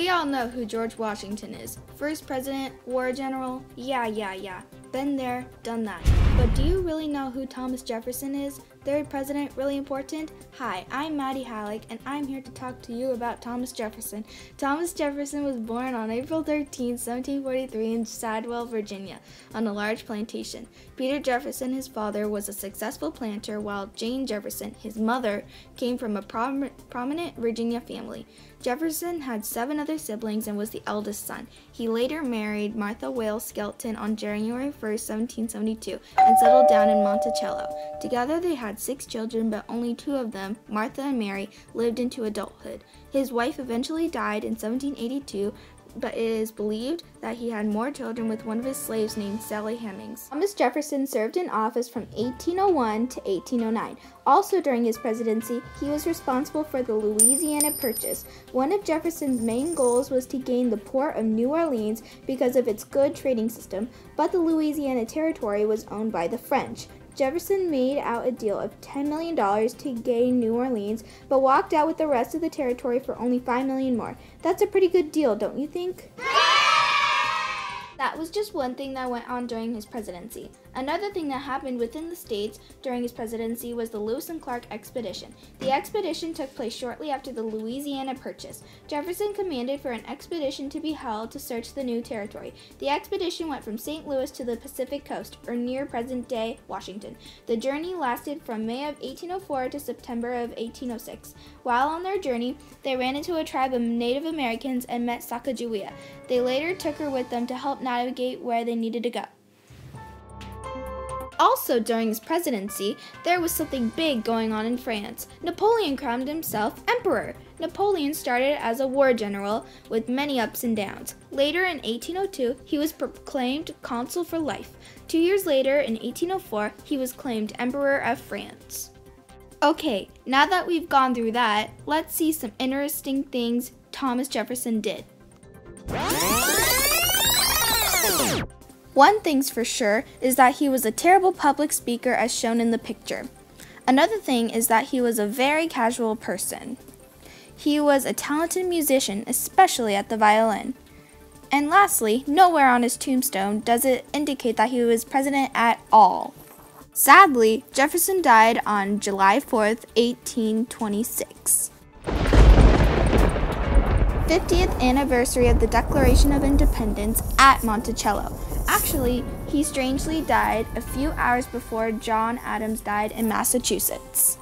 We all know who George Washington is. First president, war general, yeah, yeah, yeah. Been there, done that. But do you really know who Thomas Jefferson is? Third president, really important? Hi, I'm Maddie Halleck, and I'm here to talk to you about Thomas Jefferson. Thomas Jefferson was born on April 13, 1743, in Shadwell, Virginia, on a large plantation. Peter Jefferson, his father, was a successful planter, while Jane Jefferson, his mother, came from a prom- prominent Virginia family. Jefferson had seven other siblings and was the eldest son. He later married Martha Wayles Skelton on January 1, 1772, and settled down in Monticello. Together they had six children, but only two of them, Martha and Mary, lived into adulthood. His wife eventually died in 1782, but it is believed that he had more children with one of his slaves named Sally Hemings. Thomas Jefferson served in office from 1801 to 1809. Also during his presidency, he was responsible for the Louisiana Purchase. One of Jefferson's main goals was to gain the port of New Orleans because of its good trading system, but the Louisiana Territory was owned by the French. Jefferson made out a deal of $10 million to gain New Orleans, but walked out with the rest of the territory for only 5 million more. That's a pretty good deal, don't you think? That was just one thing that went on during his presidency. Another thing that happened within the states during his presidency was the Lewis and Clark expedition. The expedition took place shortly after the Louisiana Purchase. Jefferson commanded for an expedition to be held to search the new territory. The expedition went from St. Louis to the Pacific coast, or near present-day Washington. The journey lasted from May of 1804 to September of 1806. While on their journey, they ran into a tribe of Native Americans and met Sacagawea. They later took her with them to help navigate where they needed to go. Also, during his presidency, there was something big going on in France. Napoleon crowned himself emperor. Napoleon started as a war general with many ups and downs. Later in 1802, he was proclaimed consul for life. Two years later, in 1804, he was claimed emperor of France. Okay, now that we've gone through that, let's see some interesting things Thomas Jefferson did. One thing's for sure is that he was a terrible public speaker as shown in the picture. Another thing is that he was a very casual person. He was a talented musician, especially at the violin. And lastly, nowhere on his tombstone does it indicate that he was president at all. Sadly, Jefferson died on July 4th, 1826. 50th anniversary of the Declaration of Independence at Monticello. Actually, he strangely died a few hours before John Adams died in Massachusetts.